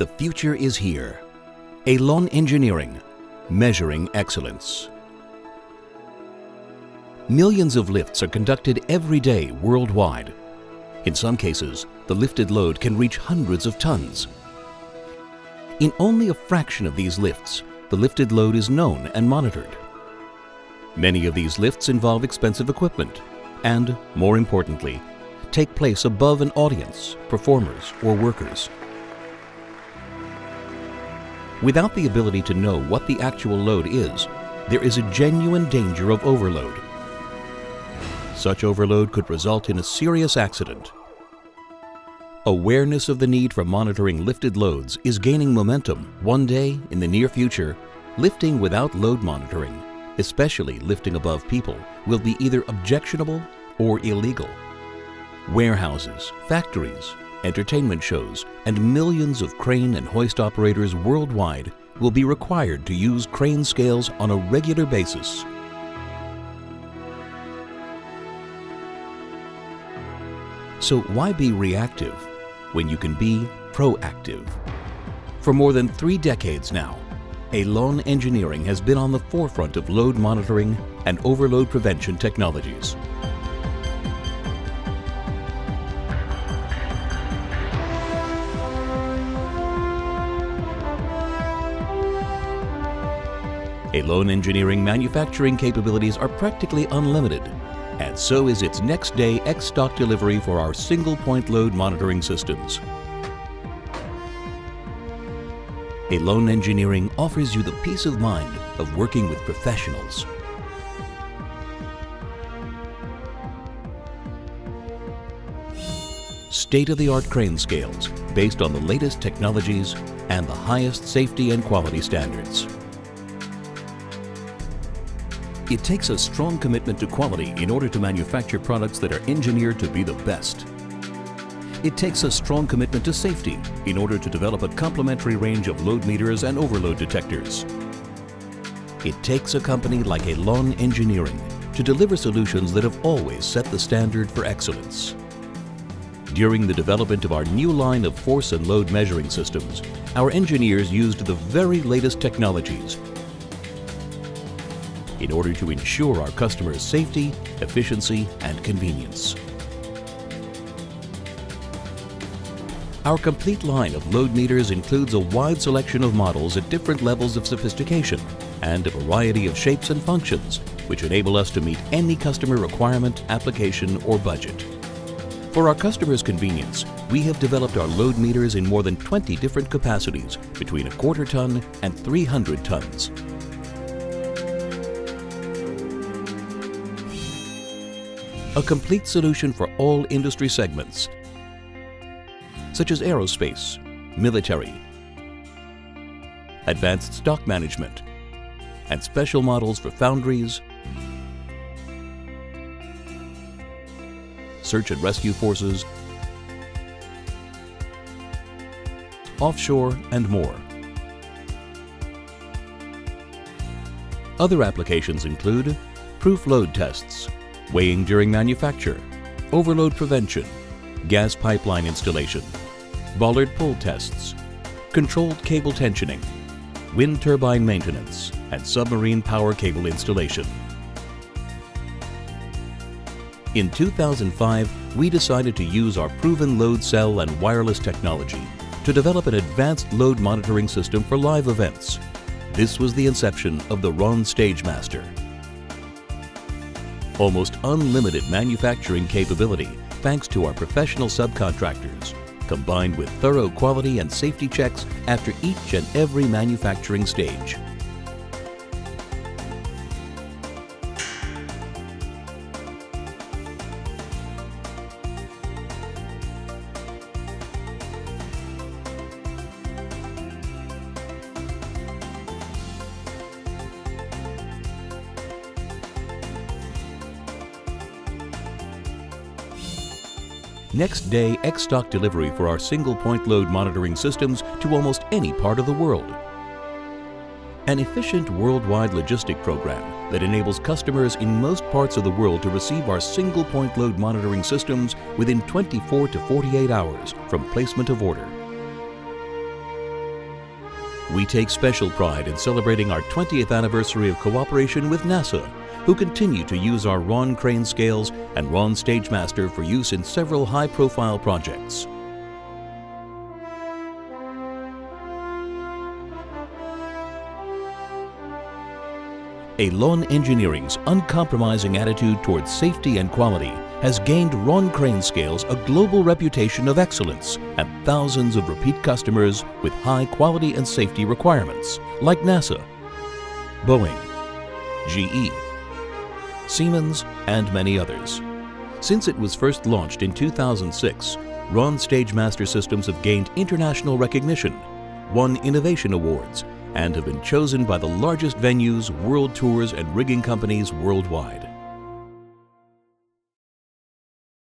The future is here. Eilon Engineering, measuring excellence. Millions of lifts are conducted every day worldwide. In some cases, the lifted load can reach hundreds of tons. In only a fraction of these lifts, the lifted load is known and monitored. Many of these lifts involve expensive equipment and, more importantly, take place above an audience, performers, or workers. Without the ability to know what the actual load is, there is a genuine danger of overload. Such overload could result in a serious accident. Awareness of the need for monitoring lifted loads is gaining momentum. One day, in the near future, lifting without load monitoring, especially lifting above people, will be either objectionable or illegal. Warehouses, factories, entertainment shows, and millions of crane and hoist operators worldwide will be required to use crane scales on a regular basis. So why be reactive when you can be proactive? For more than three decades now, Eilon Engineering has been on the forefront of load monitoring and overload prevention technologies. Eilon Engineering manufacturing capabilities are practically unlimited, and so is its next day X-stock delivery for our single point load monitoring systems. Eilon Engineering offers you the peace of mind of working with professionals. State-of-the-art crane scales based on the latest technologies and the highest safety and quality standards. It takes a strong commitment to quality in order to manufacture products that are engineered to be the best. It takes a strong commitment to safety in order to develop a complementary range of load meters and overload detectors. It takes a company like Eilon Engineering to deliver solutions that have always set the standard for excellence. During the development of our new line of force and load measuring systems, our engineers used the very latest technologies in order to ensure our customers' safety, efficiency, and convenience. Our complete line of load meters includes a wide selection of models at different levels of sophistication and a variety of shapes and functions which enable us to meet any customer requirement, application, or budget. For our customers' convenience, we have developed our load meters in more than 20 different capacities between a quarter ton and 300 tons. A complete solution for all industry segments, such as aerospace, military, advanced stock management, and special models for foundries, search and rescue forces, offshore, and more. Other applications include proof load tests, weighing during manufacture, overload prevention, gas pipeline installation, bollard pull tests, controlled cable tensioning, wind turbine maintenance, and submarine power cable installation. In 2005, we decided to use our proven load cell and wireless technology to develop an advanced load monitoring system for live events. This was the inception of the RON StageMaster almost unlimited manufacturing capability thanks to our professional subcontractors, combined with thorough quality and safety checks after each and every manufacturing stage. Next day X-stock delivery for our single point load monitoring systems to almost any part of the world. An efficient worldwide logistic program that enables customers in most parts of the world to receive our single point load monitoring systems within 24 to 48 hours from placement of order. We take special pride in celebrating our 20th anniversary of cooperation with NASA, who continue to use our Ron crane scales and Ron StageMaster for use in several high-profile projects. Eilon Engineering's uncompromising attitude towards safety and quality has gained Ron Crane Scales a global reputation of excellence and thousands of repeat customers with high quality and safety requirements, like NASA, Boeing, GE, Siemens, and many others. Since it was first launched in 2006, Ron StageMaster systems have gained international recognition, won innovation awards, and have been chosen by the largest venues, world tours, and rigging companies worldwide.